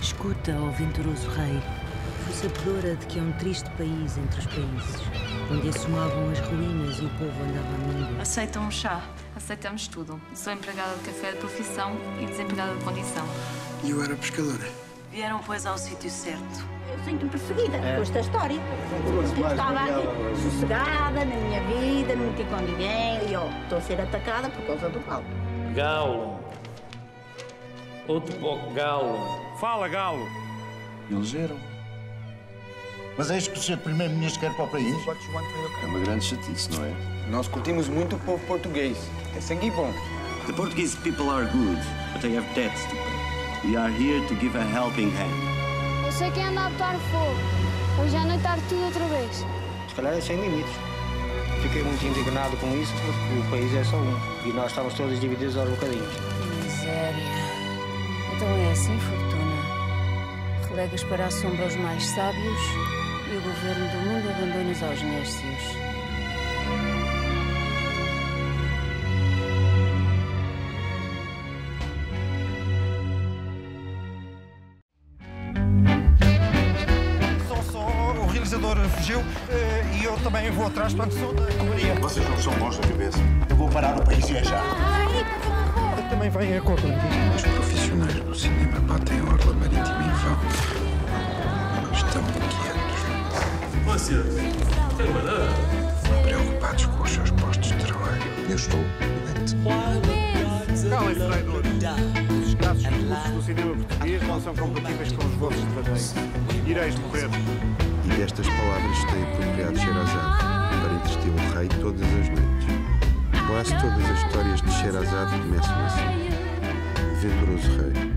Escuta, ó venturoso rei, fui sabedora de que é um triste país entre os países, onde assomavam as ruínas e o povo andava a míngua. Aceitam um chá, aceitamos tudo. Sou empregada de café de profissão e desempregada de condição. E eu era pescadora. Vieram, pois, ao sítio certo. Eu sinto-me perseguida com esta história. Eu estava aqui sossegada na minha vida, não meti com ninguém e ó, estou a ser atacada por causa do Paulo. Galo. Outro pouco galo. Fala, Galo. Elegeram. Mas é isto que o Sr. Primeiro-Ministro quer para o país? É uma grande chatice, não é? Nós curtimos muito o povo português. É sangue bom. The Portuguese people are good, but they have debts to pay. We are here to give a helping hand. Eu sei quem anda a botar fogo. Hoje à noite arde tudo outra vez. Se calhar é sem limites. Fiquei muito indignado com isso porque o país é só um e nós estamos todos divididos aos bocadinhos. Miséria. Então é assim, Fortuna. Relegas para a sombra os mais sábios e o governo do mundo abandonas aos nércios. Só, só, o realizador fugiu eh, e eu também vou atrás, portanto sou da correria. Vocês não são bons da cabeça. Eu vou parar o país e é já. Também vem a corpo. Os profissionais do cinema batem a orla marítima em vão. Estão. Você, tem banana? Preocupados com os seus postos de trabalho. Eu estou doente. Calem-se, traidores. Os recursos do cinema português não são compatíveis com os vossos devaneios. Ireis morrer. E destas palavras tem apropriado Sherazade para entreter o rei todas as noites. Quase todas as histórias de Sherazade começam assim. Venturoso rei.